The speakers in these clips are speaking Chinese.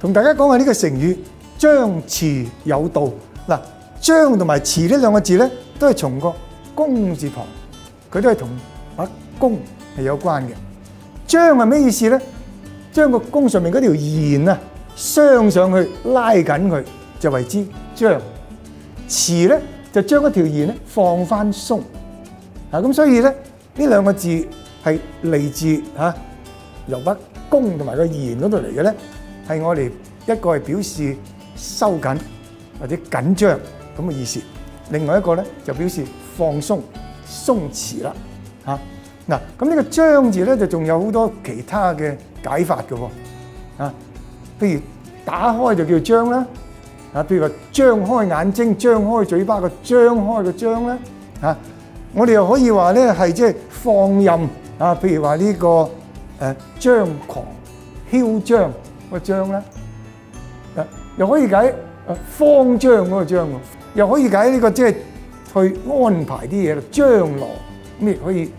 同大家講下呢個成語張弛有道。嗱，張同埋弛呢兩個字咧，都係從個弓字旁，佢都係同把弓係有關嘅。張係咩意思咧？將個弓上面嗰條弦啊，鑲上去拉緊佢，就為之張。弛咧就將嗰條弦咧放翻鬆。啊，咁所以咧呢兩個字係嚟自嚇由把弓同埋個弦嗰度嚟嘅咧，係我哋一個係表示收緊或者緊張咁嘅意思，另外一個咧就表示放鬆鬆弛啦嚇。嗱，咁呢個張字咧就仲有好多其他嘅解法嘅喎啊，譬如打開就叫張啦，啊，譬如話張開眼睛、張開嘴巴個張開個張咧嚇。我哋又可以話咧係即係放任啊，譬如話呢個誒張狂、囂張個張咧，誒又可以解誒慌張嗰個張喎，又可以解呢個即係去安排啲嘢啦，張羅咁亦可以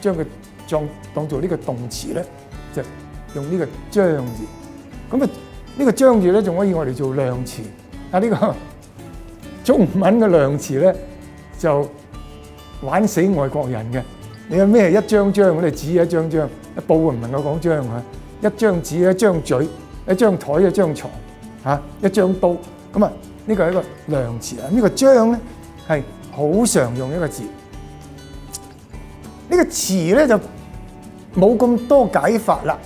將佢當當做呢個動詞咧，就用呢個張字。咁啊呢個張字咧仲可以我哋做量詞啊，呢個中文嘅量詞咧就〜玩死外國人嘅，你有咩一張張我哋指一張張，一布唔能夠講張嚇，一張紙一張嘴，一張台一張床，嚇，一張刀，咁啊呢個係一個量詞啊，呢個張咧係好常用一個字，呢個詞咧就冇咁多解法啦，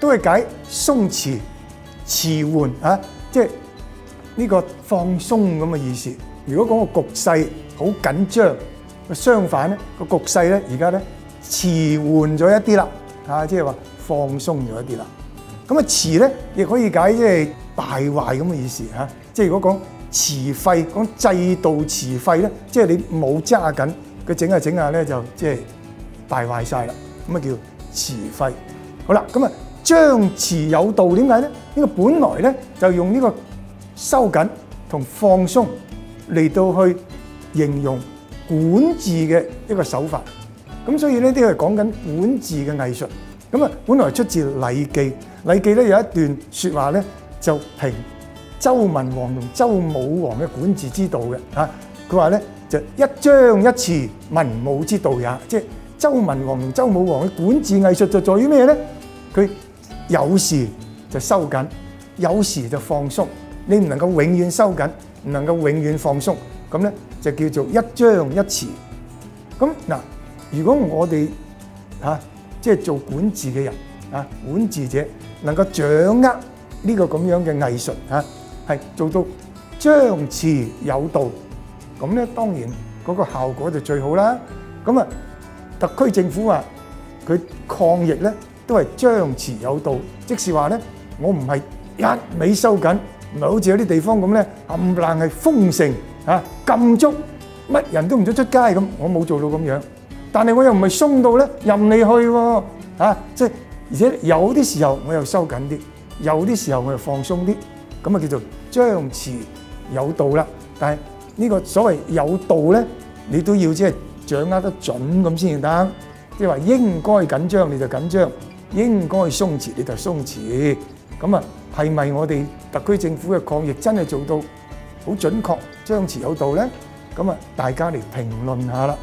都係解鬆弛、遲緩啊，即係呢個放鬆咁嘅意思。如果講個局勢好緊張。相反咧，個局勢咧而家咧遲緩咗一啲啦，啊，即係話放鬆咗一啲啦。咁啊，遲咧亦可以解即係敗壞咁嘅意思嚇。即係如果講遲廢，講制度遲廢咧，即係你冇揸緊，佢整下整下咧就即係敗壞晒啦。咁啊叫遲廢。好啦，咁啊張弛有道點解咧？呢個本來咧就用呢個收緊同放鬆嚟到去形容。管治嘅一個手法，咁所以呢啲係講緊管治嘅藝術。咁啊，本來出自《禮記》，《禮記》咧有一段説話咧，就評周文王同周武王嘅管治之道嘅嚇。佢話咧就一張一弛，文武之道也。即係周文王同周武王嘅管治藝術就在於咩咧？佢有時就收緊，有時就放鬆。你唔能夠永遠收緊，唔能夠永遠放鬆。咁咧就叫做一張一弛。咁嗱，如果我哋嚇即係做管治嘅人啊，管治者能夠掌握呢個咁樣嘅藝術嚇，係做到張弛有道，咁咧當然嗰個效果就最好啦。咁啊，特區政府話佢抗疫咧都係張弛有道，即是話咧我唔係一味收緊，唔係好似有啲地方咁咧冚唪唥係封城。嚇禁足，乜人都唔准出街咁，我冇做到咁樣。但係我又唔係鬆到咧，任你去喎。嚇，即係而且有啲時候我又收緊啲，有啲時候我又放鬆啲，咁啊叫做張弛有度啦。但係呢個所謂有道咧，你都要即係掌握得準咁先至得。即係話應該緊張你就緊張，應該鬆弛你就鬆弛。咁啊，係咪我哋特區政府嘅抗疫真係做到好準確？張弛有度咧，咁啊，大家嚟評論下啦。